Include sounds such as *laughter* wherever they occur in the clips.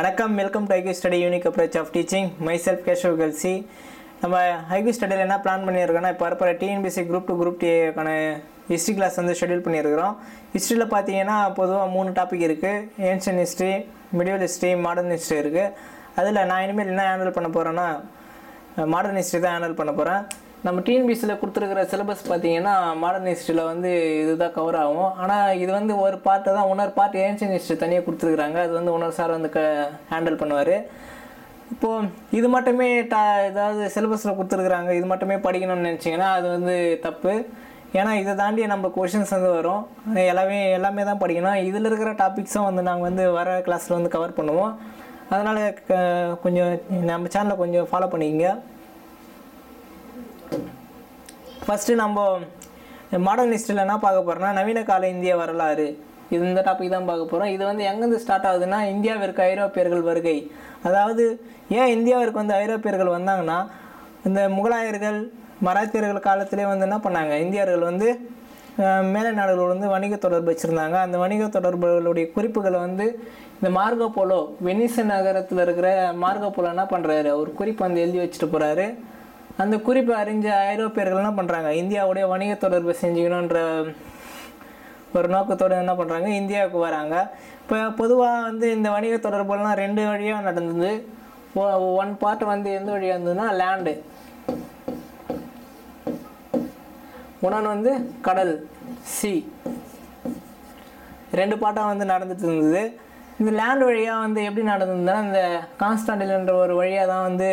வணக்கம் welcome to IQ study unique approach of teaching myself Keshav Kalsi நம்ம IQ ஸ்டடியில் என்ன பிளான் பண்ணியிருக்கோன்னா இப்போ வரப்போகிற டிஎன்பிசி குரூப் டூ குரூப் டிக்கான ஹிஸ்ட்ரி கிளாஸ் வந்து ஷெடியூல் பண்ணியிருக்கிறோம் ஹிஸ்ட்ரியில் பார்த்தீங்கன்னா பொதுவாக மூணு டாபிக் இருக்குது ancient history medieval history modern history இருக்குது அதில் நான் இனிமேல் என்ன ஹேண்டில் பண்ண போகிறேன்னா மாடர்ன் ஹிஸ்ட்ரி தான் ஹேண்டில் பண்ண போகிறேன் நம்ம டிஎன்பிசியில் கொடுத்துருக்கிற சிலபஸ் பார்த்தீங்கன்னா மாடர்ன் ஹிஸ்ட்ரியில் வந்து இதுதான் கவர் ஆகும். ஆனால் இது வந்து ஒரு பார்ட்டை தான் ஒன்னர் பார்ட் ஏன்ஷியன் ஹிஸ்ட்ரி தனியாக கொடுத்துருக்குறாங்க. அது வந்து ஒன்னர் சார் வந்து க ஹேண்டில் பண்ணுவார். இப்போது இது மட்டுமே டா ஏதாவது சிலபஸில் கொடுத்துருக்குறாங்க இது மட்டுமே படிக்கணும்னு நினச்சிங்கன்னா அது வந்து தப்பு. ஏன்னா இதை தாண்டி நம்ம கொஷின்ஸ் வந்து வரும். எல்லாமே எல்லாமே தான் படிக்கணும். இதில் இருக்கிற டாபிக்ஸும் வந்து நாங்கள் வந்து வர கிளாஸில் வந்து கவர் பண்ணுவோம். அதனால் கொஞ்சம் நம்ம சேனலை கொஞ்சம் ஃபாலோ பண்ணிக்கங்க. ஃபஸ்ட்டு நம்ம மாடர்ன் ஹிஸ்ட்ரியில் என்ன பார்க்க போகிறோம்னா நவீன கால இந்திய வரலாறு. இது இந்த டாபிக் தான் பார்க்க போகிறோம் இது வந்து எங்கேருந்து ஸ்டார்ட் ஆகுதுன்னா இந்தியாவிற்கு ஐரோப்பியர்கள் வருகை. அதாவது ஏன் இந்தியாவிற்கு வந்து ஐரோப்பியர்கள் வந்தாங்கன்னா இந்த முகலாயர்கள் மராத்தியர்கள் காலத்திலே வந்து என்ன பண்ணாங்க? இந்தியர்கள் வந்து மேலை நாடுகள் வந்து வணிக தொடர்பு வச்சுருந்தாங்க. அந்த வணிக தொடர்புகளுடைய குறிப்புகளை வந்து இந்த மார்கோ போலோ வெனிச நகரத்தில் இருக்கிற மார்கோ போலோ என்ன பண்ணுறாரு அவர் குறிப்பு வந்து எழுதி வச்சுட்டு போகிறாரு அந்த குறிப்பை அறிஞ்ச ஐரோப்பியர்கள் என்ன பண்ணுறாங்க இந்தியாவுடைய வணிக தொடர்பு செஞ்சுக்கணுன்ற ஒரு நோக்கத்தோடு என்ன பண்ணுறாங்க இந்தியாவுக்கு வராங்க. இப்போ பொதுவாக வந்து இந்த வணிக தொடர்புலாம் ரெண்டு வழியாக நடந்தது. ஒன் பார்ட் வந்து எந்த வழியாக இருந்ததுன்னா லேண்டு இன்னொன்று வந்து கடல் சி ரெண்டு பாட்டாக வந்து நடந்துட்டு இருந்தது. இந்த லேண்ட் வழியாக வந்து எப்படி நடந்ததுன்னா இந்த கான்ஸ்டாண்டில்ன்ற ஒரு வழியாக தான் வந்து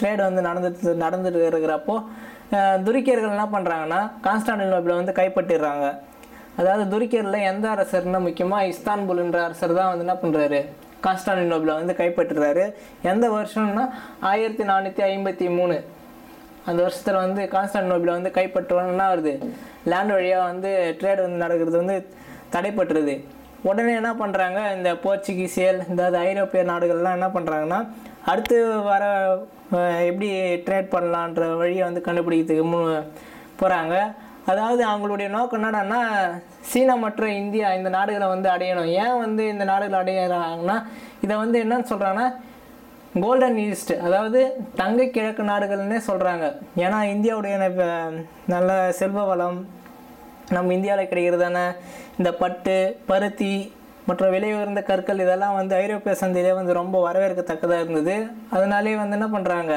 ட்ரேட் வந்து நடந்துட்டு நடந்துட்டு இருக்கிறப்போ துருக்கியர்கள் என்ன பண்ணுறாங்கன்னா கான்ஸ்டாண்டினோப்பிளை வந்து கைப்பற்றிடுறாங்க. அதாவது துருக்கியரில் எந்த அரசர்னா முக்கியமாக இஸ்தான்புல்ன்ற அரசர் தான் வந்து என்ன பண்ணுறாரு கான்ஸ்டாண்டினோபிளை வந்து கைப்பற்றுறாரு. எந்த வருஷம்னா ஆயிரத்தி நானூற்றி ஐம்பத்தி மூணு. அந்த வருஷத்தில் வந்து கான்ஸ்டாண்டினோபிளை வந்து கைப்பற்றுவோன்னா என்ன வருது? லேண்ட் வழியாக வந்து ட்ரேட் வந்து நடக்கிறது வந்து தடைப்பட்டுருது. உடனே என்ன பண்ணுறாங்க இந்த போர்ச்சுகீசியல் இந்த ஐரோப்பிய நாடுகள்லாம் என்ன பண்ணுறாங்கன்னா அடுத்து வர எப்படி ட்ரேட் பண்ணலான்ற வழியை வந்து கண்டுபிடிக்கிறதுக்கு மு போகிறாங்க அதாவது அவங்களுடைய நோக்கம் என்னடான்னா சீனா மற்றும் இந்தியா இந்த நாடுகளை வந்து அடையணும். ஏன் வந்து இந்த நாடுகளை அடையிறாங்கன்னா இதை வந்து என்னன்னு சொல்கிறாங்கன்னா கோல்டன் ஈஸ்ட் அதாவது தங்க கிழக்கு நாடுகள்னே சொல்கிறாங்க ஏன்னா இந்தியாவுடைய நல்ல செல்வ வளம் நம்ம இந்தியாவில் கிடைக்கிறதான இந்த பட்டு பருத்தி மற்றும் விலை உயர்ந்த கற்கள் இதெல்லாம் வந்து ஐரோப்பிய சந்தையிலே வந்து ரொம்ப வரவேற்கத்தக்கதாக இருந்தது. அதனாலே வந்து என்ன பண்ணுறாங்க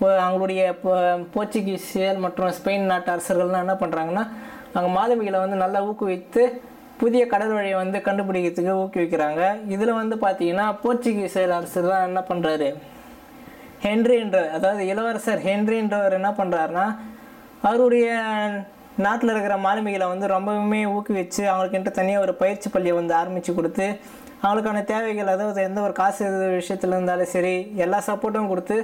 அவங்களுடைய போ- போர்ச்சுகீசியர் மற்றும் ஸ்பெயின் நாட்டு அரசர்கள்லாம் என்ன பண்ணுறாங்கன்னா அங்கே மாலுமிகளை வந்து நல்லா ஊக்குவித்து புதிய கடல் வழியை வந்து கண்டுபிடிக்கிறதுக்கு ஊக்குவிக்கிறாங்க. இதில் வந்து பார்த்தீங்கன்னா போர்ச்சுகீசியர் அரசர் தான் என்ன பண்ணுறாரு ஹென்ரின்ற அதாவது இளவரசர் ஹென்ரின்றவர் என்ன பண்ணுறாருன்னா அவருடைய நாட்டில் இருக்கிற மாலுமிகளை வந்து ரொம்பவுமே ஊக்குவிச்சு அவங்களுக்குன்ட்டு தனியாக ஒரு பயிற்சி பள்ளியை வந்து ஆரம்பித்து கொடுத்து அவங்களுக்கான தேவைகள் அதாவது எந்த ஒரு காசு விஷயத்தில் இருந்தாலும் சரி எல்லா சப்போர்ட்டும் கொடுத்து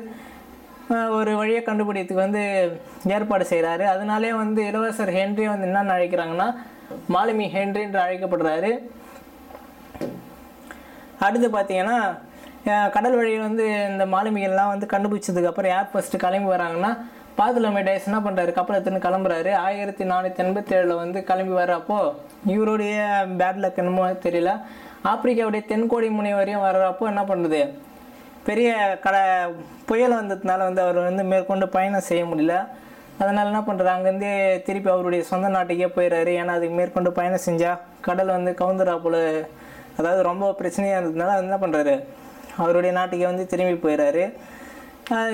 ஒரு வழியை கண்டுபிடித்துக்கு வந்து ஏற்பாடு செய்கிறாரு அதனாலே வந்து இளவரசர் ஹென்றி வந்து என்னென்னு அழைக்கிறாங்கன்னா மாலுமி ஹென்றி என்று அழைக்கப்படுறாரு. அடுத்து பார்த்தீங்கன்னா கடல் வழியில் வந்து இந்த மாலுமிகள்லாம் வந்து கண்டுபிடிச்சதுக்கப்புறம் யார் ஃபஸ்ட்டு கிளம்பி வராங்கன்னா பாதுலமைடைஸ் என்ன பண்ணுறாரு கப்பல் எடுத்துன்னு கிளம்புறாரு. ஆயிரத்தி நானூற்றி எண்பத்தி ஏழில் வந்து கிளம்பி வர்றப்போ இவருடைய பேட் லக் என்னமோ தெரியல. ஆப்பிரிக்காவுடைய தென்கோடி முனை வரையும் வர்றப்போ என்ன பண்ணுது? பெரிய கடை புயல் வந்ததுனால வந்து அவர் வந்து மேற்கொண்டு பயணம் செய்ய முடியல. அதனால் என்ன பண்ணுறாரு அங்கேருந்தே திருப்பி அவருடைய சொந்த நாட்டுக்கே போயிடுறாரு ஏன்னா அதுக்கு மேற்கொண்டு பயணம் செஞ்சால் கடல் வந்து கவுந்துரா போல அதாவது ரொம்ப பிரச்சனையாக இருந்ததுனால என்ன பண்ணுறாரு அவருடைய நாட்டுக்கே வந்து திரும்பி போயிடுறாரு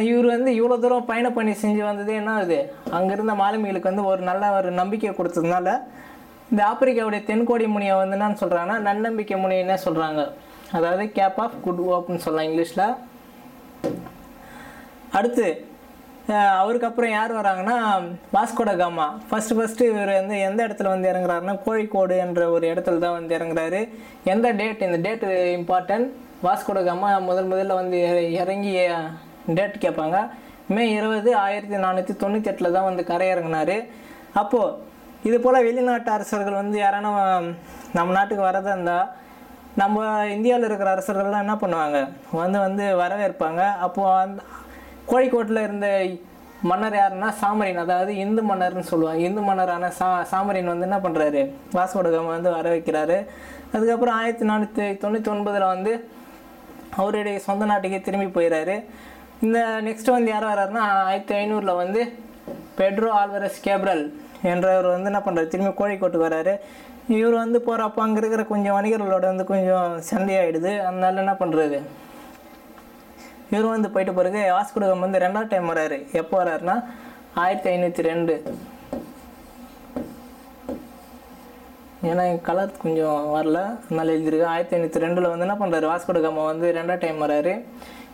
இவர் வந்து இவ்வளோ தூரம் பயணம் பண்ணி செஞ்சு வந்தது என்ன ஆகுது? அங்கே இருந்த மாலுமிகளுக்கு வந்து ஒரு நல்ல ஒரு நம்பிக்கை கொடுத்ததுனால இந்த ஆப்பிரிக்காவுடைய தென்கோடி முனியை வந்து என்னன்னு சொல்கிறாங்கன்னா நன்னம்பிக்கை முனின்னே சொல்கிறாங்க அதாவது கேப் ஆஃப் குட் ஓப்னு சொல்லலாம் இங்கிலீஷில். அடுத்து அவருக்கப்புறம் அவருக்கு அப்புறம் யார் வராங்கன்னா வாஸ்கோட காமா. ஃபஸ்ட்டு ஃபஸ்ட்டு இவர் வந்து எந்த இடத்துல வந்து இறங்குறாருன்னா கோழிக்கோடு என்ற ஒரு இடத்துல தான் வந்து இறங்குறாரு. எந்த டேட் இந்த டேட் இம்பார்ட்டன்ட் வாஸ்கோட காமா முதல் முதல்ல வந்து இறங்கி டேட் கேட்பாங்க மே இருபது ஆயிரத்தி நானூற்றி தொண்ணூற்றி எட்டில் தான் வந்து கரையிறங்கினார். அப்போது இது போல் வெளிநாட்டு அரசர்கள் வந்து யாரான நம்ம நாட்டுக்கு வரதா இருந்தால் நம்ம இந்தியாவில் இருக்கிற அரசர்கள்லாம் என்ன பண்ணுவாங்க? வந்து வந்து வரவேற்பாங்க. அப்போது அந்த கோழிக்கோட்டில் இருந்த மன்னர் யாருன்னா சாமரின் அதாவது இந்து மன்னர்னு சொல்லுவாங்க. இந்து மன்னரான சா சாமரின் வந்து என்ன பண்ணுறாரு வாசோடகம் வந்து வர வைக்கிறாரு. அதுக்கப்புறம் ஆயிரத்தி நானூற்றி தொண்ணூற்றி ஒன்பதில் வந்து அவருடைய சொந்த நாட்டுக்கே திரும்பி போயிடுறாரு இந்த நெக்ஸ்ட் வந்து யார் வர்றாருன்னா ஆயிரத்தி ஐநூறில் வந்து பெட்ரோ ஆல்வரஸ் கேப்ரல் என்றவர் வந்து என்ன பண்ணுறாரு திரும்பி கோழிக்கோட்டுக்கு வராரு. இவர் வந்து போகிறப்போ அங்கே இருக்கிற கொஞ்சம் வணிகர்களோட வந்து கொஞ்சம் சண்டையாயிடுது. அதனால என்ன பண்ணுறது இவர் வந்து போயிட்டு பிறகு வாஸ்குடகம் வந்து ரெண்டாவது டைம் வராரு. எப்போ வராருன்னா ஆயிரத்தி ஐநூற்றி ரெண்டு. ஏன்னா கலர் கொஞ்சம் வரல. அதனால் எழுதிருக்கு ஆயிரத்தி ஐநூற்றி ரெண்டில் வந்து என்ன பண்ணுறாரு வாஸ்கோடகாமா வந்து ரெண்டாவது டைம் வராரு.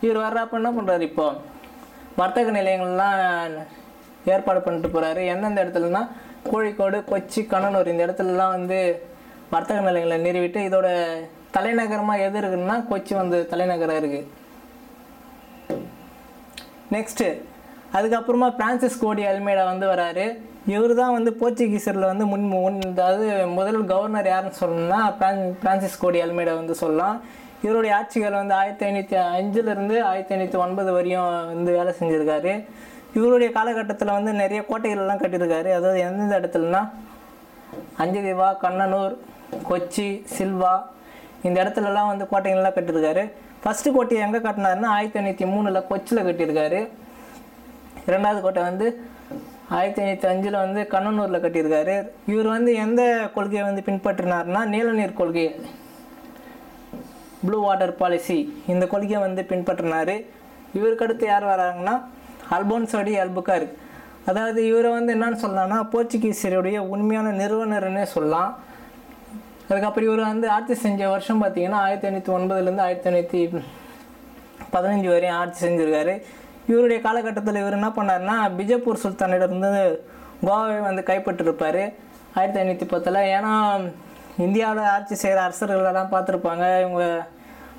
இவர் வர்றப்ப என்ன பண்ணுறாரு இப்போ? வர்த்தக நிலையங்கள்லாம் ஏற்பாடு பண்ணிட்டு போகிறாரு எந்தெந்த இடத்துலனா கோழிக்கோடு கொச்சி கண்ணனூர் இந்த இடத்துலலாம் வந்து வர்த்தக நிலையங்களை நிறுவிட்டு இதோட தலைநகரமாக எது இருக்குன்னா கொச்சி வந்து தலைநகராக இருக்குது நெக்ஸ்ட்டு அதுக்கப்புறமா பிரான்சிஸ் கோடி அல்மேடா வந்து வராரு. இவர் தான் வந்து போர்ச்சுகீசரில் வந்து முன் முன் அதாவது முதல் கவர்னர் யாருன்னு சொல்லணும்னா பிரான் பிரான்சிஸ் கோடி அல்மேடா வந்து சொல்லலாம். இவருடைய ஆட்சிகள் வந்து ஆயிரத்தி ஐநூற்றி அஞ்சுலேருந்து ஆயிரத்தி ஐநூற்றி ஒன்பது வரையும் வந்து வேலை செஞ்சுருக்காரு. இவருடைய காலகட்டத்தில் வந்து நிறைய கோட்டைகள்லாம் கட்டியிருக்காரு. அதாவது எந்தெந்த இடத்துலனா அஞ்சலிவா கண்ணனூர் கொச்சி சில்வா இந்த இடத்துலலாம் வந்து கோட்டைகள்லாம் கட்டியிருக்காரு. ஃபஸ்ட்டு கோட்டையை எங்கே கட்டினாருன்னா ஆயிரத்தி ஐநூற்றி மூணில் கொச்சியில் கட்டியிருக்காரு. இரண்டாவது கோட்டை வந்து ஆயிரத்தி ஐநூற்றி அஞ்சில் வந்து கண்ணனூரில் கட்டியிருக்காரு. இவர் வந்து எந்த கொள்கையை வந்து பின்பற்றினார்னா நீலநீர் கொள்கை ப்ளூ வாட்டர் பாலிசி இந்த கொள்கையை வந்து பின்பற்றினார். இவருக்கு அடுத்து யார் வராங்கன்னா அல்போன்சோடி அல்புக்கார் அதாவது இவரை வந்து என்னன்னு சொல்லலாம்னா போர்ச்சுகீஸருடைய உண்மையான நிறுவனர்னே சொல்லலாம். அதுக்கப்புறம் இவர் வந்து ஆட்சி செஞ்ச வருஷம் பார்த்தீங்கன்னா ஆயிரத்தி ஐநூற்றி ஒன்பதுலேருந்து ஆயிரத்தி ஐநூற்றி பதினஞ்சு வரையும் ஆட்சி செஞ்சுருக்காரு. இவருடைய காலகட்டத்தில் இவர் என்ன பண்ணாருன்னா பிஜப்பூர் சுல்தானிடமிருந்து கோவாவை வந்து கைப்பற்றிருப்பார். ஆயிரத்தி ஐநூற்றி பத்தில். ஏன்னா இந்தியாவில் ஆட்சி செய்கிற அரசர்களெல்லாம் பார்த்துருப்பாங்க. இவங்க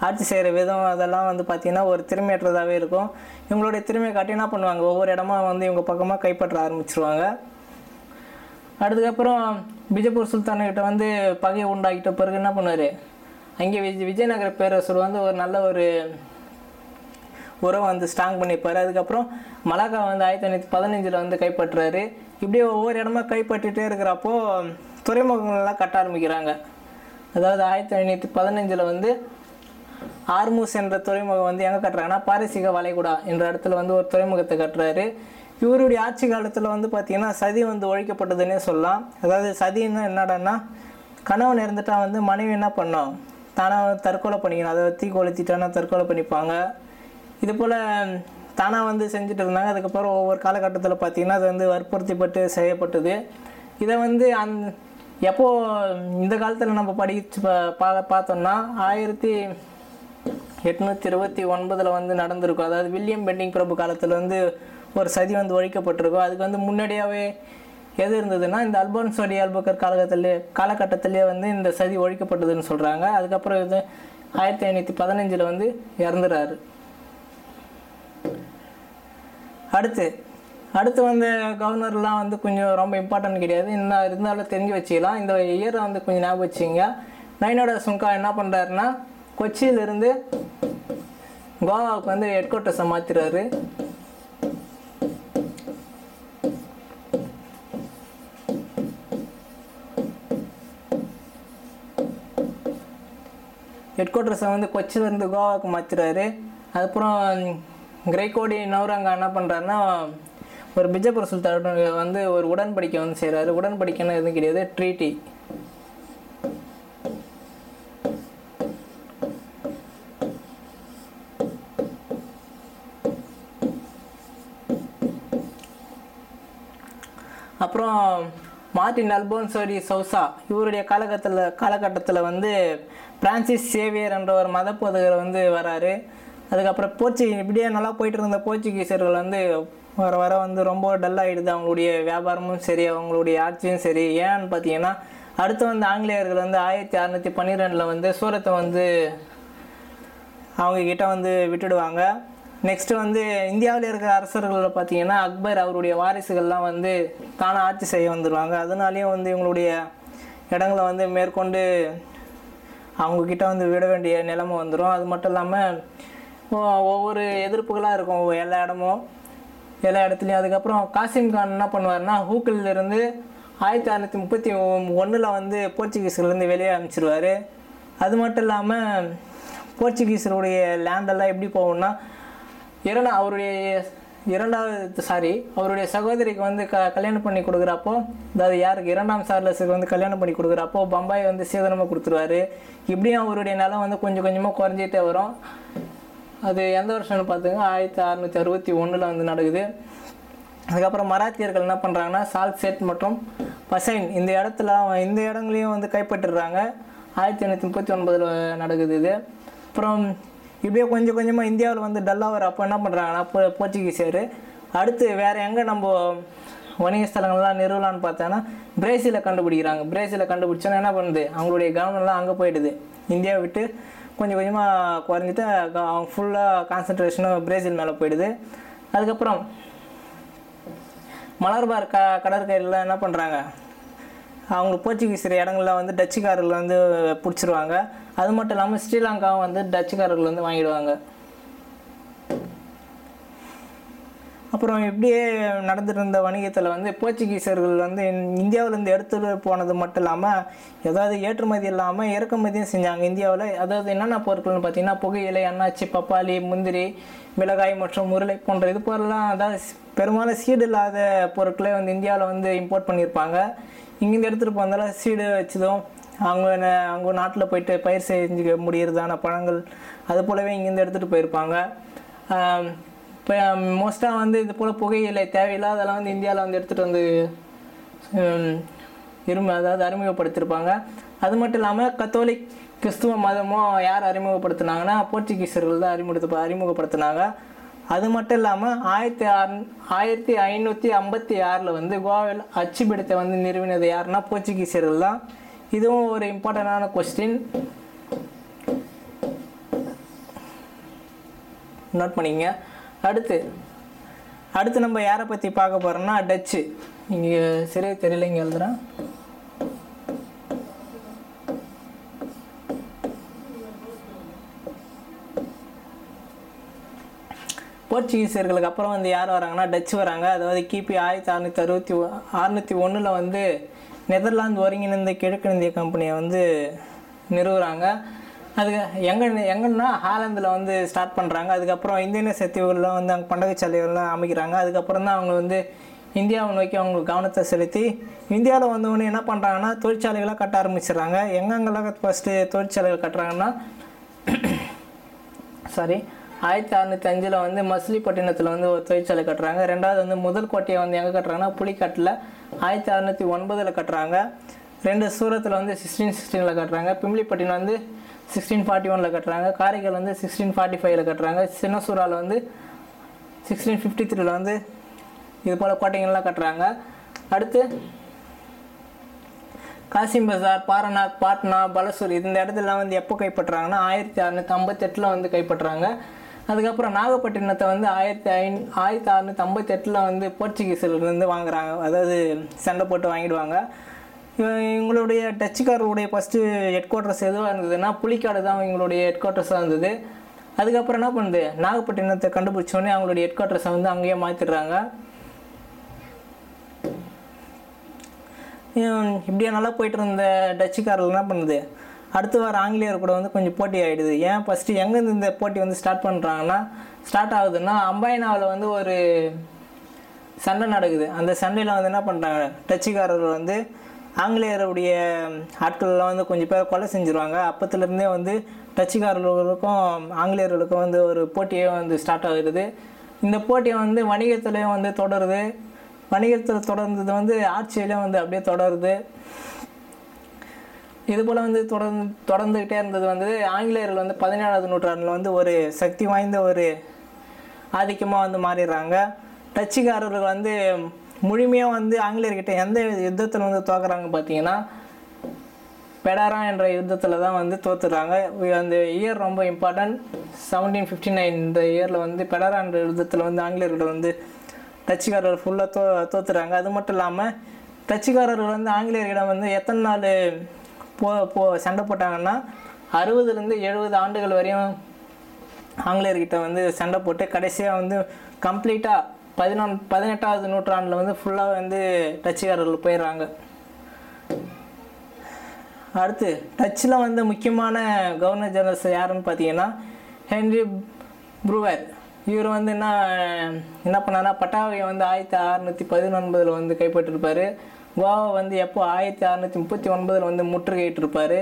ஆட்சி செய்கிற விதம் அதெல்லாம் வந்து பார்த்திங்கன்னா ஒரு திறமையற்றதாகவே இருக்கும். இவங்களுடைய திறமையை காட்டி என்ன பண்ணுவாங்க? ஒவ்வொரு இடமா வந்து இவங்க பக்கமாக கைப்பற்ற ஆரம்பிச்சிருவாங்க. அதுக்கப்புறம் பிஜப்பூர் சுல்தான்கிட்ட வந்து பகையை உண்டாக்கிட்ட பிறகு என்ன பண்ணுவார்? அங்கே விஜய் விஜயநகர பேரரசர் வந்து ஒரு நல்ல ஒரு உறவை வந்து ஸ்ட்ராங் பண்ணிப்பார். அதுக்கப்புறம் மலாக்கா வந்து ஆயிரத்தி தொண்ணூற்றி பதினஞ்சில் வந்து கைப்பற்றுறாரு இப்படியே ஒவ்வொரு இடமா கைப்பற்றிட்டே இருக்கிறப்போ துறைமுகங்கள்லாம் கட்ட ஆரம்பிக்கிறாங்க. அதாவது ஆயிரத்தி தொள்ளாயிரத்தி பதினஞ்சில் வந்து ஆர்மூஸ் என்ற துறைமுகம் வந்து எங்கே கட்டுறாங்கன்னா பாரசீக வளைகுடா என்ற இடத்துல வந்து ஒரு துறைமுகத்தை கட்டுறாரு. இவருடைய ஆட்சி காலத்தில் வந்து பார்த்திங்கன்னா சதி வந்து ஒழிக்கப்பட்டதுன்னே சொல்லலாம். அதாவது சதின்னா என்னடான்னா கணவன் இருந்துட்டா வந்து மனைவி என்ன பண்ணோம்? தானாக தற்கொலை பண்ணிக்கணும். அதை தீ கொளுத்திட்டானா தற்கொலை பண்ணிப்பாங்க. இது போல் தானாக வந்து செஞ்சுட்டு இருந்தாங்க. அதுக்கப்புறம் ஒவ்வொரு காலகட்டத்தில் பார்த்திங்கன்னா அது வந்து வற்புறுத்திப்பட்டு செய்யப்பட்டது. இதை வந்து அந் எப்போது இந்த காலத்தில் நம்ம படிச்சு பா- பா பார்த்தோம்னா ஆயிரத்தி எட்நூற்றி இருபத்தி ஒன்பதில் வந்து நடந்திருக்கும். அதாவது வில்லியம் பெண்டிங் பிரபு காலத்தில் வந்து ஒரு சதி வந்து ஒழிக்கப்பட்டிருக்கும். அதுக்கு வந்து முன்னாடியாகவே எது இருந்ததுன்னா இந்த அல்போன்சோடி அல்பக்கர் காலகட்டத்திலே காலகட்டத்திலே வந்து இந்த சதி ஒழிக்கப்பட்டதுன்னு சொல்கிறாங்க அதுக்கப்புறம் இது ஆயிரத்தி ஐநூற்றி பதினஞ்சில் வந்து இறந்துறாரு. அடுத்து அடுத்து வந்து கவர்னர்லாம் வந்து கொஞ்சம் ரொம்ப இம்பார்ட்டன்ட் கிடையாது. இன்னும் இருந்தாலும் தெரிஞ்சு வச்சுக்கலாம். இந்த இயரை வந்து கொஞ்சம் ஞாபகம் வச்சுங்க நைனோட சுங்கா என்ன பண்ணுறாருன்னா கொச்சியிலிருந்து கோவாவுக்கு வந்து ஹெட் குவார்ட்டர்ஸை மாற்றுறாரு ஹெட் குவார்ட்டர்ஸை வந்து கொச்சியிலேருந்து கோவாவுக்கு மாற்றுறாரு அதுக்கப்புறம் கிரைகோடி நவரங்கா என்ன பண்ணுறாருன்னா ஒரு பிஜப்பூர் சுல்தான் வந்து ஒரு உடன்படிக்கை வந்து செய்கிறாரு உடன்படிக்கைன்னு எதுவும் கிடையாது ட்ரீட்டி அப்புறம் மார்டின் அல்போன்சோரி சௌசா இவருடைய காலகட்டத்தில் காலகட்டத்தில் வந்து பிரான்சிஸ் சேவியர் என்ற ஒரு மத போதகர் வந்து வராரு. அதுக்கப்புறம் போர்ச்சுகி இப்படியே நல்லா போயிட்டு இருந்த போர்ச்சுகீசர்கள் வந்து வர வர வந்து ரொம்ப டல்லாகிடுது அவங்களுடைய வியாபாரமும் சரி அவங்களுடைய ஆட்சியும் சரி. ஏன்னு பார்த்தீங்கன்னா அடுத்து வந்து ஆங்கிலேயர்கள் வந்து ஆயிரத்தி அறநூற்றி பன்னிரெண்டில் வந்து சூரத்தை வந்து அவங்கக்கிட்ட வந்து விட்டுடுவாங்க. நெக்ஸ்ட் வந்து இந்தியாவில் இருக்கிற அரசர்களில் பார்த்தீங்கன்னா அக்பர் அவருடைய வாரிசுகள்லாம் வந்து தானே ஆட்சி செய்ய வந்துடுவாங்க அதனாலேயும் வந்து இவங்களுடைய இடங்களை வந்து மேற்கொண்டு அவங்க கிட்ட வந்து விட வேண்டிய நிலைமை வந்துடும் அது மட்டும் இல்லாமல் ஒவ்வொரு எதிர்ப்புகளாக இருக்கும் எல்லா இடமும். எல்லா இடத்துலையும். அதுக்கப்புறம் காசிம் கான் என்ன பண்ணுவார்னா ஹூக்கிலிருந்து ஆயிரத்தி அறநூற்றி முப்பத்தி ஒன்றில் வந்து போர்ச்சுகீஸ்லேருந்து வெளியே அனுப்பிச்சிருவாரு. அது மட்டும் இல்லாமல் போர்ச்சுகீஸருடைய லேண்டெல்லாம் எப்படி போகும்னா இரண்டா அவருடைய இரண்டாவது சாரி அவருடைய சகோதரிக்கு வந்து க கல்யாணம் பண்ணி கொடுக்குறப்போ அதாவது யாருக்கு இரண்டாம் சார்லஸுக்கு வந்து கல்யாணம் பண்ணி கொடுக்குறப்போ பம்பாய் வந்து சீதனமாக கொடுத்துருவாரு. இப்படியும் அவருடைய நிலம் வந்து கொஞ்சம் கொஞ்சமாக குறைஞ்சிட்டே வரும். அது எந்த வருஷம்னு பார்த்துங்க? ஆயிரத்தி அறநூற்றி அறுபத்தி ஒன்றில் வந்து நடக்குது. அதுக்கப்புறம் மராத்தியர்கள் என்ன பண்ணுறாங்கன்னா சால்செட் மற்றும் பசைன் இந்த இடத்துல இந்த இடங்களையும் வந்து கைப்பற்றிடுறாங்க. ஆயிரத்தி எண்ணூற்றி முப்பத்தி ஒன்பதில் நடக்குது இது. அப்புறம் இப்படியே கொஞ்சம் கொஞ்சமாக இந்தியாவில் வந்து டல்லாவர் அப்போ என்ன பண்ணுறாங்கன்னா போ போர்ச்சுகீசியர் அடுத்து வேறு எங்கே நம்ம வணிக ஸ்தலங்கள்லாம் நிறுவலான்னு பார்த்தோன்னா பிரேசிலை கண்டுபிடிக்கிறாங்க. பிரேசிலை கண்டுபிடிச்சோன்னா என்ன பண்ணுது? அவங்களுடைய கவனம்லாம் அங்கே போயிடுது. இந்தியாவை விட்டு கொஞ்சம் கொஞ்சமாக குறைஞ்சிட்டு க- அவங்க ஃபுல்லாக கான்சன்ட்ரேஷனும் பிரேசில் மேலே போயிடுது. அதுக்கப்புறம் மலர்பார் க கடற்கரையில் என்ன பண்ணுறாங்க அவங்க போர்ச்சுகீஸ் இடங்களில் வந்து டச்சுக்காரர்கள் வந்து பிடிச்சிருவாங்க. அது மட்டும் இல்லாமல் ஸ்ரீலங்காவும் வந்து டச்சுக்காரர்கள் வந்து வாங்கிடுவாங்க. அப்புறம் இப்படியே நடந்துருந்த வணிகத்தில் வந்து போர்ச்சுகீசர்கள் வந்து இந்தியாவிலேருந்து எடுத்துகிட்டு போனது மட்டும் இல்லாமல் ஏதாவது ஏற்றுமதி இல்லாமல் இறக்குமதியும் செஞ்சாங்க. இந்தியாவில் அதாவது என்னென்ன பொருட்கள்னு பார்த்தீங்கன்னா புகையிலை அன்னாச்சி பப்பாளி முந்திரி மிளகாய் மற்றும் உருளை போன்ற இது போலலாம் அதாவது பெரும்பாலும் சீடு இல்லாத பொருட்களே வந்து இந்தியாவில் வந்து இம்போர்ட் பண்ணியிருப்பாங்க. இங்கேருந்து எடுத்துகிட்டு போனதால சீடு வச்சதும் அவங்க அவங்க நாட்டில் போயிட்டு பயிர் செஞ்சுக்க முடியறதான பழங்கள் அது போலவே இங்கேருந்து எடுத்துகிட்டு போயிருப்பாங்க. இப்போ மோஸ்ட்டாக வந்து இது போல் புகையிலை தேவையில்லாதெல்லாம் வந்து இந்தியாவில் வந்து எடுத்துகிட்டு வந்து ஹம், இரும அதாவது அறிமுகப்படுத்தியிருப்பாங்க அது மட்டும் இல்லாமல் கத்தோலிக் கிறிஸ்துவ மதமும் யார் அறிமுகப்படுத்தினாங்கன்னா போர்ச்சுகீசர்கள் தான் அறிமுகத்து அறிமுகப்படுத்தினாங்க. அது மட்டும் இல்லாமல் ஆயிரத்தி ஆறு ஆயிரத்தி ஐநூற்றி ஐம்பத்தி ஆறில் வந்து கோவாவில் அச்சுப்பிடத்தை வந்து நிறுவினது யாருன்னா போர்ச்சுகீசியர்கள் தான். இதுவும் ஒரு இம்பார்ட்டண்டான கொஸ்டின் நோட் பண்ணிங்க அடுத்து அடுத்து நம்ம யாரை பற்றி பார்க்க போகிறோம்னா டச்சு. இங்கே சரியாக தெரியல இங்கே எழுதுறேன். போர்ச்சுகீசியர்களுக்கு அப்புறம் வந்து யார் வராங்கன்னா டச்சு வராங்க. அதாவது கிபி ஆயிரத்தி அறநூற்றி அறுபத்தி அறுநூற்றி ஒன்றில் வந்து நெதர்லாந்து ஒருங்கிணைந்த கிழக்கிந்திய கம்பெனியை வந்து நிறுவுறாங்க. அதுக்கு எங்கே எங்கன்னா ஹாலந்தில் வந்து ஸ்டார்ட் பண்ணுறாங்க அதுக்கப்புறம் இந்தியன சத்திவுகளில் வந்து அங்கே பண்டகச்சாலைகள்லாம் அமைக்கிறாங்க. அதுக்கப்புறம் தான் அவங்க வந்து இந்தியாவை நோக்கி அவங்க கவனத்தை செலுத்தி இந்தியாவில் வந்து ஒன்று என்ன பண்ணுறாங்கன்னா தொழிற்சாலைகளாக கட்ட ஆரம்பிச்சிடுறாங்க. எங்கெங்கெல்லாம் ஃபஸ்ட்டு தொழிற்சாலைகள் கட்டுறாங்கன்னா *coughs* சாரி ஆயிரத்தி அறநூற்றி அஞ்சில் வந்து மசிலிப்பட்டினத்தில் வந்து ஒரு தொழிற்சாலை கட்டுறாங்க. ரெண்டாவது வந்து முதல் கோட்டையை வந்து எங்கே கட்டுறாங்கன்னா புலிக்காட்டில் ஆயிரத்தி அறநூற்றி ஒன்பதில் கட்டுறாங்க. ரெண்டு சூரத்தில் வந்து சிக்ஸ்டீன் சிக்ஸ்டீனில் கட்டுறாங்க. பிம்லிப்பட்டினம் வந்து சிக்ஸ்டீன் ஃபார்ட்டி ஒனில் கட்டுறாங்க. காரைக்கால் வந்து சிக்ஸ்டீன் ஃபார்ட்டி ஃபைவ்ல கட்டுறாங்க. சின்னசூராவில் வந்து சிக்ஸ்டீன் ஃபிஃப்டி த்ரீல வந்து இது போல் கோட்டைகள்லாம் கட்டுறாங்க. அடுத்து காசிம் பஜார் பாரநாத் பாட்னா பலசூர் இந்த இடத்துலலாம் வந்து எப்போ கைப்பற்றுறாங்கன்னா ஆயிரத்தி அறநூற்றி ஐம்பத்தெட்டில் வந்து கைப்பற்றுறாங்க. அதுக்கப்புறம் நாகப்பட்டினத்தை வந்து ஆயிரத்தி ஐந் ஆயிரத்தி அறநூற்றி ஐம்பத்தெட்டில் வந்து போர்ச்சுகீஸிலிருந்து வாங்குறாங்க. அதாவது சண்டை போட்டு வாங்கிடுவாங்க. இவங்களுடைய டச்சுக்காரருடைய ஃபஸ்ட்டு ஹெட் குவார்ட்டர்ஸ் எதுவாக இருந்ததுன்னா புலிக்காடு தான் இவங்களுடைய ஹெட் குவார்ட்டர்ஸாக இருந்தது. அதுக்கப்புறம் என்ன பண்ணுது? நாகப்பட்டினத்தை கண்டுபிடிச்சோடனே அவங்களுடைய ஹெட் குவார்ட்டர்ஸை வந்து அங்கேயே மாற்றிடுறாங்க இப்படியே நல்லா போயிட்டு இருந்த டச்சுக்காரர்கள் என்ன பண்ணுது? அடுத்து வர ஆங்கிலேயர் கூட வந்து கொஞ்சம் போட்டி ஆகிடுது ஏன்? ஃபஸ்ட்டு எங்கேருந்து இந்த போட்டி வந்து ஸ்டார்ட் பண்ணுறாங்கன்னா ஸ்டார்ட் ஆகுதுன்னா அம்பாயினாவில் வந்து ஒரு சண்டை நடக்குது. அந்த சண்டையில் வந்து என்ன பண்ணுறாங்க டச்சுக்காரர்கள் வந்து ஆங்கிலேயருடைய ஆட்கள்லாம் வந்து கொஞ்சம் பேர் கொலை செஞ்சுருவாங்க. அப்பத்துலேருந்தே வந்து டச்சுக்காரர்களுக்கும் ஆங்கிலேயர்களுக்கும் வந்து ஒரு போட்டியே வந்து ஸ்டார்ட் ஆகிடுது இந்த போட்டியை வந்து வணிகத்துலேயும் வந்து தொடருது. வணிகத்தில் தொடர்ந்தது வந்து ஆட்சியிலையும் வந்து அப்படியே தொடருது. இது போல் வந்து தொடர்ந்து தொடர்ந்துக்கிட்டே இருந்தது வந்து ஆங்கிலேயர்கள் வந்து பதினேழாவது நூற்றாண்டில் வந்து ஒரு சக்தி வாய்ந்த ஒரு ஆதிக்கமாக வந்து மாறிடுறாங்க. டச்சுக்காரர்கள் வந்து முழுமையாக வந்து ஆங்கிலேயர்கிட்ட எந்த யுத்தத்தில் வந்து தோக்குறாங்க பார்த்தீங்கன்னா பெடாரா என்ற யுத்தத்தில் தான் வந்து தோத்துறாங்க அந்த இயர் ரொம்ப இம்பார்ட்டன்ட் செவன்டீன் ஃபிஃப்டி நைன் இந்த இயரில் வந்து பெடாரா என்ற யுத்தத்தில் வந்து ஆங்கிலேயர்கிட்ட வந்து டச்சுக்காரர்கள் ஃபுல்லாக தோ தோத்துறாங்க அது மட்டும் இல்லாமல் டச்சுக்காரர்கள் வந்து ஆங்கிலேயர்களிடம் வந்து எத்தனை நாள் போ போ சண்டை போட்டாங்கன்னா அறுபதுலேருந்து எழுபது ஆண்டுகள் வரையும் ஆங்கிலேயர்கிட்ட வந்து சண்டை போட்டு கடைசியாக வந்து கம்ப்ளீட்டாக பதினொன் பதினெட்டாவது நூற்றாண்டில் வந்து ஃபுல்லாக வந்து டச்சுக்காரர்கள் போயிடுறாங்க. அடுத்து டச்சில் வந்து முக்கியமான கவர்னர் ஜெனரல்ஸ் யாருன்னு பார்த்தீங்கன்னா ஹென்ரி ப்ரூவர். இவர் வந்து என்ன என்ன பண்ணார்னா பட்டாவையை வந்து ஆயிரத்தி அறநூற்றி பதினொன்பதில் வந்து கைப்பற்றிருப்பார். கோவா வந்து எப்போ ஆயிரத்தி அறநூற்றி முப்பத்தி ஒன்பதில் வந்து முற்றுகையிட்டிருப்பார்.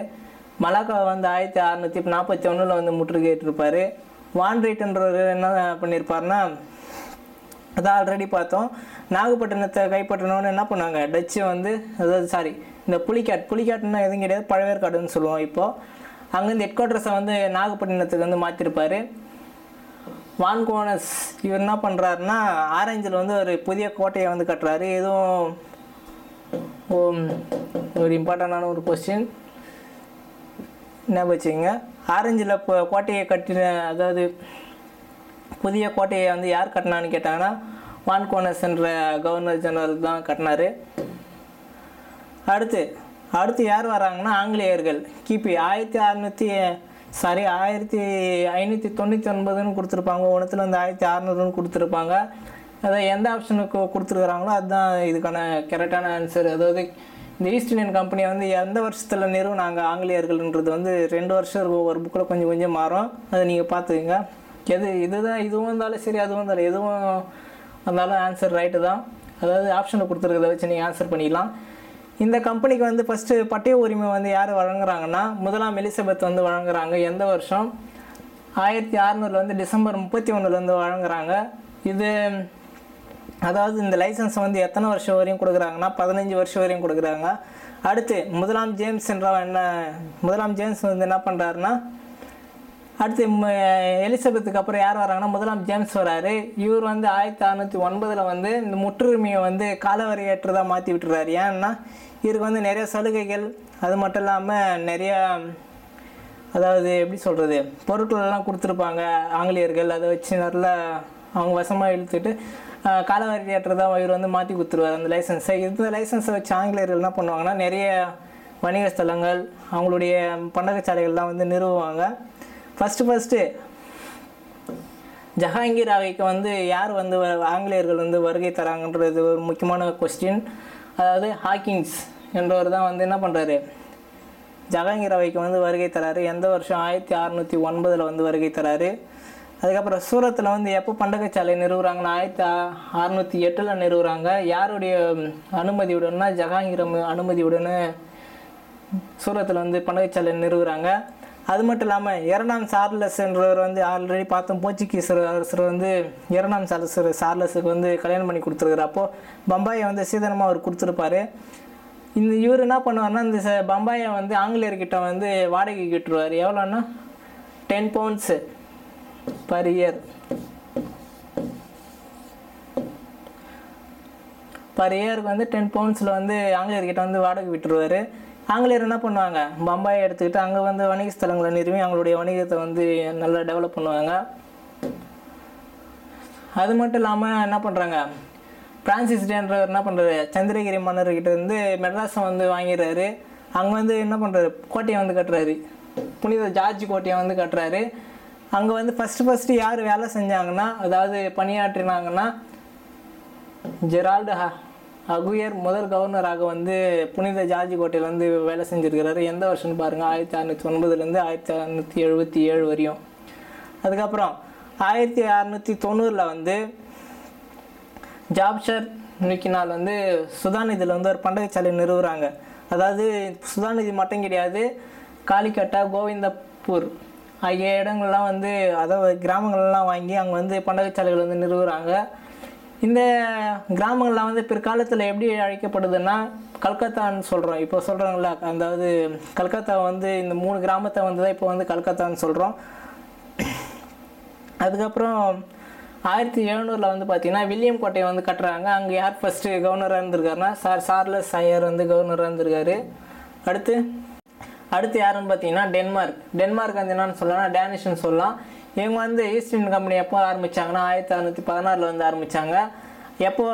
மலாக்காவை வந்து ஆயிரத்தி அறநூற்றி நாற்பத்தி ஒன்றில் வந்து முற்றுகையிட்டிருப்பார். வான்ரைட்ன்றவர் என்ன பண்ணியிருப்பாருன்னா அதான் ஆல்ரெடி பார்த்தோம். நாகப்பட்டினத்தை கைப்பற்றணும்னு என்ன பண்ணாங்க? டச்சு வந்து அதாவது சாரி இந்த புலிக்காட் புலிக்காட்னா எதுவும் கிடையாது பழவேற்காடுன்னு சொல்லுவோம் இப்போது அங்கேருந்து ஹெட் குவார்ட்டர்ஸை வந்து நாகப்பட்டினத்துக்கு வந்து மாற்றிருப்பார் வான்கோனஸ் இவர் என்ன பண்ணுறாருன்னா ஆரஞ்சில் வந்து ஒரு புதிய கோட்டையை வந்து கட்டுறாரு. எதுவும் ஒரு இம்பார்ட்டண்டான ஒரு கொஸ்டின் என்ன வச்சுங்க ஆரஞ்சில் இப்போ கோட்டையை கட்டின அதாவது புதிய கோட்டையை வந்து யார் கட்டினான்னு கேட்டாங்கன்னா வான்கோனஸ் என்ற கவர்னர் ஜெனரல் தான் கட்டினாரு. அடுத்து அடுத்து யார் வராங்கன்னா ஆங்கிலேயர்கள். கிபி ஆயிரத்தி அறநூற்றி சாரி ஆயிரத்தி ஐநூற்றி தொண்ணூற்றி ஒன்பதுன்னு கொடுத்துருப்பாங்க. ஒன்றுத்துல வந்து ஆயிரத்தி அறநூறுன்னு கொடுத்துருப்பாங்க. அதை எந்த ஆப்ஷனுக்கு கொடுத்துருக்குறாங்களோ அதுதான் இதுக்கான கரெக்டான ஆன்சர் அதாவது இந்த ஈஸ்ட் இந்தியன் கம்பெனியை வந்து எந்த வருஷத்தில் நிறுவனாங்க ஆங்கிலேயர்கள்ன்றது வந்து ரெண்டு வருஷம் ஒவ்வொரு ஒரு புக்கில் கொஞ்சம் கொஞ்சம் மாறும். அதை நீங்கள் பார்த்துக்குங்க. எது இதுதான் இதுவும் இருந்தாலும் சரி அதுவும் இருந்தாலும் எதுவும் இருந்தாலும் ஆன்சர் ரைட்டு தான். அதாவது ஆப்ஷனை கொடுத்துருக்கத வச்சு நீங்கள் ஆன்சர் பண்ணிக்கலாம் இந்த கம்பெனிக்கு வந்து ஃபஸ்ட்டு பட்டய உரிமை வந்து யார் வழங்குறாங்கன்னா முதலாம் எலிசபெத் வந்து வழங்குறாங்க எந்த வருஷம்? ஆயிரத்தி அறநூறுல வந்து டிசம்பர் முப்பத்தி ஒன்றுலேருந்து வழங்குறாங்க. இது அதாவது இந்த லைசன்ஸ் வந்து எத்தனை வருஷம் வரையும் கொடுக்குறாங்கன்னா பதினஞ்சு வருஷம் வரையும் கொடுக்குறாங்க. அடுத்து முதலாம் ஜேம்ஸ் என்றவன் என்ன? முதலாம் ஜேம்ஸ் வந்து என்ன பண்ணுறாருன்னா அடுத்து எலிசபெத்துக்கு அப்புறம் யார் வராங்கன்னா முதலாம் ஜேம்ஸ் வராரு. இவர் வந்து ஆயிரத்தி அறநூற்றி ஒன்பதில் வந்து இந்த முற்றுரிமையை வந்து காலவரையற்றதாக மாற்றி விட்டுறாரு. ஏன்னா இவருக்கு வந்து நிறைய சலுகைகள். அது மட்டும் இல்லாமல் நிறைய அதாவது எப்படி சொல்கிறது பொருட்கள் எல்லாம் கொடுத்துருப்பாங்க ஆங்கிலேயர்கள். அதை வச்சு நல்லா அவங்க வசமாக இழுத்துட்டு காலவாரி ஏற்ற தான் இவர் வந்து மாற்றி கொடுத்துருவார். அந்த லைசன்ஸை இந்த லைசன்ஸை வச்சு ஆங்கிலேயர்கள் என்ன பண்ணுவாங்கன்னா நிறைய வணிக ஸ்தலங்கள் அவங்களுடைய பண்டகச்சாலைகள்லாம் வந்து நிறுவுவாங்க. ஃபஸ்ட்டு ஃபஸ்ட்டு ஜஹாங்கீர் அவைக்கு வந்து யார் வந்து வ- ஆங்கிலேயர்கள் வந்து வருகை தராங்கன்றது ஒரு முக்கியமான கொஸ்டின் அதாவது ஹாக்கிங்ஸ் என்றவர் தான் வந்து என்ன பண்ணுறாரு ஜஹாங்கீர் அவைக்கு வந்து வருகை தராரு. எந்த வருஷம்? ஆயிரத்தி அறநூற்றி ஒன்பதில் வந்து வருகை தராரு. அதுக்கப்புறம் சூரத்தில் வந்து எப்போ பண்டகச்சாலை நிறுவுறாங்கன்னா ஆயிரத்தி அறநூற்றி எட்டில் நிறுவுறாங்க. யாருடைய அனுமதியுடன்னா ஜஹாங்கிரம் அனுமதி அனுமதியுடனே சூரத்தில் வந்து பண்டகச்சாலை நிறுவுறாங்க. அது மட்டும் இல்லாமல் இரண்டாம் சார்லஸ் என்றவர் வந்து ஆல்ரெடி பார்த்தோம் போர்ச்சுகீஸ் அரசர் வந்து இரண்டாம் சார்லஸ் சார்லஸுக்கு வந்து கல்யாணம் பண்ணி கொடுத்துருக்குற அப்போது பம்பாயை வந்து சீதனமாக அவர் கொடுத்துருப்பாரு. இந்த இவர் என்ன பண்ணுவார்னா இந்த ச- பம்பாயை வந்து ஆங்கிலேயர்கிட்ட வந்து வாடகைக்கு விட்டுருவார் எவ்வளோன்னா ten pounds per year per இயருக்கு வந்து டென் பவுண்ட்ஸில் வந்து ஆங்கிலேயர்கிட்ட வந்து வாடகை விட்டுருவார். ஆங்கிலேயர் என்ன பண்ணுவாங்க? பம்பாயை எடுத்துக்கிட்டு அங்கே வந்து வணிக ஸ்தலங்களை நிறுவி அவங்களுடைய வணிகத்தை வந்து நல்லா டெவலப் பண்ணுவாங்க. அது மட்டும் இல்லாமல் என்ன பண்ணுறாங்க பிரான்சிஸ் டேன்றவர் என்ன பண்ணுறாரு சந்திரகிரி மன்னர்கிட்ட இருந்து மெட்ராஸை வந்து வாங்கிடுறாரு. அங்கே வந்து என்ன பண்ணுறாரு கோட்டையை வந்து கட்டுறாரு. புனித ஜார்ஜ் கோட்டையை வந்து கட்டுறாரு. அங்கே வந்து ஃபஸ்ட்டு ஃபஸ்ட்டு யார் வேலை செஞ்சாங்கன்னா அதாவது பணியாற்றினாங்கன்னா ஜெரால்டு ஹ அகுயர் முதல் கவர்னராக வந்து புனித ஜார்ஜ் கோட்டையில் வந்து வேலை செஞ்சுருக்கிறாரு. எந்த வருஷம்னு பாருங்கள் ஆயிரத்தி அறநூற்றி ஒன்பதுலேருந்து ஆயிரத்தி அறநூற்றி எழுபத்தி ஏழு வரையும். அதுக்கப்புறம் ஆயிரத்தி அறநூற்றி தொண்ணூறில் வந்து ஜாப்ஷர் நுக்கினால் வந்து சுதாநிதியில் வந்து ஒரு பண்டகச்சாலை நிறுவுறாங்க. அதாவது சுதாநிதி மட்டும் கிடையாது காலிக்கட்டா கோவிந்தப்பூர் ஆகிய இடங்கள்லாம் வந்து அதாவது கிராமங்கள்லாம் வாங்கி அங்கே வந்து பண்டகச்சாலைகள் வந்து நிறுவுகிறாங்க இந்த கிராமங்கள்லாம் வந்து பிற்காலத்தில் எப்படி அழைக்கப்படுதுன்னா கல்கத்தான்னு சொல்கிறோம் இப்போ சொல்கிறாங்களா அதாவது கல்கத்தா வந்து இந்த மூணு கிராமத்தை வந்து தான் இப்போ வந்து கல்கத்தான்னு சொல்கிறோம் அதுக்கப்புறம் ஆயிரத்தி எழுநூறில் வந்து பார்த்திங்கன்னா வில்லியம் கோட்டையை வந்து கட்டுறாங்க. அங்கே யார் ஃபஸ்ட்டு கவர்னராக இருந்திருக்காருன்னா சார் சார்லஸ் ஐயர் வந்து கவர்னராக இருந்திருக்காரு. அடுத்து அடுத்து யாருன்னு பார்த்தீங்கன்னா டென்மார்க். டென்மார்க் வந்து என்னன்னு சொல்லலாம் டேனிஷ்னு சொல்லலாம். இவங்க வந்து ஈஸ்ட் இந்தியன் கம்பெனி எப்போ ஆரம்பித்தாங்கன்னா ஆயிரத்தி அறநூற்றி பதினாறில் வந்து ஆரம்பித்தாங்க எப்போ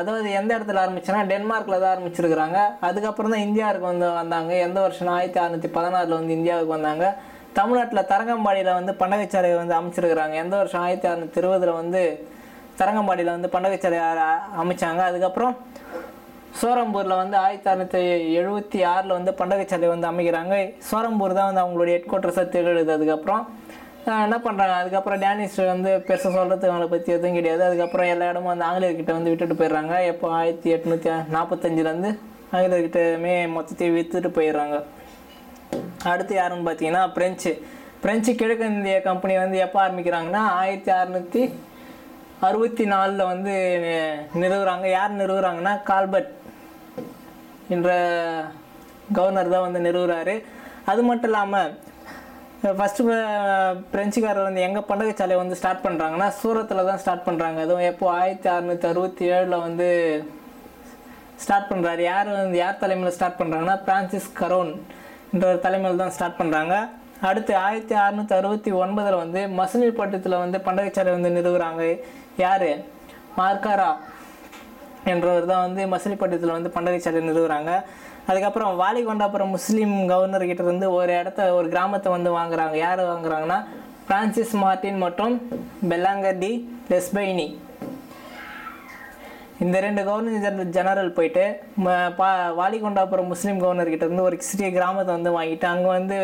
அதாவது எந்த இடத்துல ஆரம்பிச்சோன்னா டென்மார்க்கில் தான் ஆரம்பிச்சிருக்கிறாங்க. அதுக்கப்புறம் தான் இந்தியாவுக்கு வந்து வந்தாங்க. எந்த வருஷம் ஆயிரத்தி அறநூற்றி பதினாறில் வந்து இந்தியாவுக்கு வந்தாங்க. தமிழ்நாட்டில் தரங்கம்பாடியில் வந்து பண்டகச்சாலை வந்து அமைச்சிருக்கிறாங்க. எந்த வருஷம்? ஆயிரத்தி அறநூற்றி இருபதில் வந்து தரங்கம்பாடியில் வந்து பண்டகச்சாலை அமைச்சாங்க. அதுக்கப்புறம் சோரம்பூரில் வந்து ஆயிரத்தி அறுநூற்றி எழுபத்தி ஆறில் வந்து பண்டகச்சாலை வந்து அமைக்கிறாங்க. சோரம்பூர் தான் வந்து அவங்களுடைய ஹெட் குவார்ட்டர்ஸாக திகழுது. அதுக்கப்புறம் என்ன பண்ணுறாங்க அதுக்கப்புறம் டேனிஷ் வந்து பெருசாக சொல்கிறதுக்கு அவங்கள பற்றி எதுவும் கிடையாது. அதுக்கப்புறம் எல்லா இடமும் வந்து ஆங்கிலேயர்கிட்ட வந்து விட்டுட்டு போயிடுறாங்க. எப்போ? ஆயிரத்தி எட்நூற்றி நாற்பத்தஞ்சிலேருந்து ஆங்கிலேயர்கிட்டமே மொத்தத்தையும் விற்றுட்டு போயிடுறாங்க. அடுத்து யாருன்னு பார்த்தீங்கன்னா பிரெஞ்சு. பிரெஞ்சு கிழக்கிந்திய கம்பெனி வந்து எப்போ ஆரம்பிக்கிறாங்கன்னா ஆயிரத்தி அறநூற்றி அறுபத்தி நாலில் வந்து நிறுவுறாங்க. யார் நிறுவுறாங்கன்னா? கால்பர்ட் என்ற கவர்னர் தான் வந்து நிறுவுறாரு. அது மட்டும் இல்லாமல் ஃபஸ்ட்டு பிரெஞ்சுக்காரர் வந்து எங்கள் பண்டகச்சாலை வந்து ஸ்டார்ட் பண்ணுறாங்கன்னா சூரத்தில் தான் ஸ்டார்ட் பண்ணுறாங்க அதுவும் எப்போது ஆயிரத்தி அறநூற்றி அறுபத்தி ஏழில் வந்து ஸ்டார்ட் பண்ணுறாரு யார் வந்து யார் தலைமையில் ஸ்டார்ட் பண்ணுறாங்கன்னா பிரான்சிஸ் கரோன் என்ற ஒரு தலைமையில் தான் ஸ்டார்ட் பண்ணுறாங்க அடுத்து ஆயிரத்தி அறநூற்றி அறுபத்தி ஒன்பதில் வந்து மசிலிப்பட்டத்தில் வந்து பண்டகச்சாலை வந்து நிறுவுறாங்க. யார்? மார்க்காரா என்றவர் தான் வந்து மசிலிப்பட்டத்தில் வந்து பண்டகச்சாலை நிறுவுறாங்க. அதுக்கப்புறம் வாலிகொண்டாபுரம் முஸ்லீம் கவர்னர் கிட்ட இருந்து ஒரு இடத்த ஒரு கிராமத்தை வந்து வாங்குறாங்க. யார் வாங்குறாங்கன்னா? பிரான்சிஸ் மார்டின் மற்றும் பெல்லாங்கர் டி லெஸ்பைனி இந்த ரெண்டு கவர்னர் ஜெனரல் ஜெனரல் போயிட்டு ம- பா வாலிகொண்டாபுரம் முஸ்லீம் கவர்னர் கிட்ட இருந்து ஒரு சிறிய கிராமத்தை வந்து வாங்கிட்டு அங்கே வந்து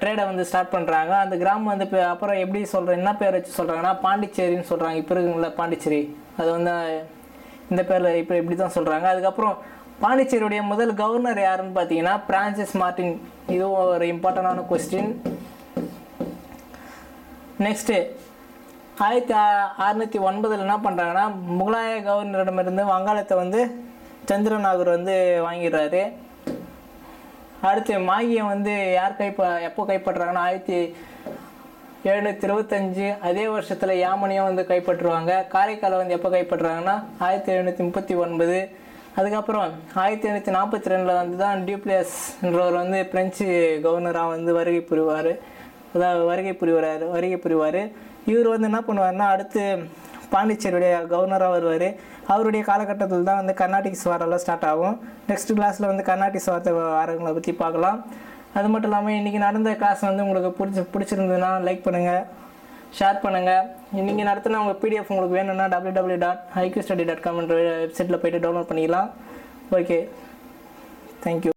ட்ரேடை வந்து ஸ்டார்ட் பண்ணுறாங்க அந்த கிராமம் வந்து இப்போ அப்புறம் எப்படி சொல்கிறேன் என்ன பேர் வச்சு சொல்கிறாங்கன்னா பாண்டிச்சேரின்னு சொல்கிறாங்க இப்போ இருக்குங்களா பாண்டிச்சேரி. அது வந்து இந்த பேரில் இப்போ இப்படி தான் சொல்கிறாங்க அதுக்கப்புறம் பாண்டிச்சேரியுடைய முதல் கவர்னர் யாருன்னு பார்த்தீங்கன்னா பிரான்சிஸ் மார்டின் இதுவும் ஒரு இம்பார்ட்டண்டான கொஸ்டின் நெக்ஸ்ட்டு ஆயிரத்தி அறநூற்றி ஒன்பதில் என்ன பண்ணுறாங்கன்னா முகலாய கவர்னரிடமிருந்து வங்காளத்தை வந்து சந்திரநாகர் வந்து வாங்கிடுறாரு. அடுத்து மாகியம் வந்து யார் கைப்ப எப்போ கைப்பற்றுறாங்கன்னா ஆயிரத்தி எழுநூற்றி இருபத்தஞ்சு அதே வருஷத்தில் யாமனியும் வந்து கைப்பற்றுவாங்க. காரைக்காலை வந்து எப்போ கைப்பற்றுறாங்கன்னா ஆயிரத்தி எழுநூற்றி முப்பத்தி ஒன்பது. அதுக்கப்புறம் ஆயிரத்தி எழுநூற்றி நாற்பத்தி ரெண்டில் வந்து தான் டியூப்ளியஸ்ன்றவர் வந்து பிரெஞ்சு கவர்னராக வந்து வருகை புரிவார். அதாவது வருகை புரிவார் வருகை புரிவார். இவர் வந்து என்ன பண்ணுவார்னா அடுத்து பாண்டிச்சேரியுடைய கவர்னராக வருவார். அவருடைய காலகட்டத்தில் தான் வந்து கர்நாடிக் ஸ்வாரெல்லாம் ஸ்டார்ட் ஆகும். நெக்ஸ்ட் கிளாஸில் வந்து கர்நாடிக் ஸ்வாரத்தை ஆரங்களை பற்றி பார்க்கலாம். அது மட்டும் இல்லாமல் இன்றைக்கி நடந்த கிளாஸ் வந்து உங்களுக்கு பிடிச்சி பிடிச்சிருந்ததுன்னா லைக் பண்ணுங்கள் ஷேர் பண்ணுங்கள் இன்றைக்கி நடத்தின உங்கள் பிடிஎஃப் உங்களுக்கு வேணும்னா W W dot IQ study dot காம்ன்ற வெப்சைட்டில் போய்ட்டு டவுன்லோட் பண்ணிக்கலாம். Okay thank you